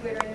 glitter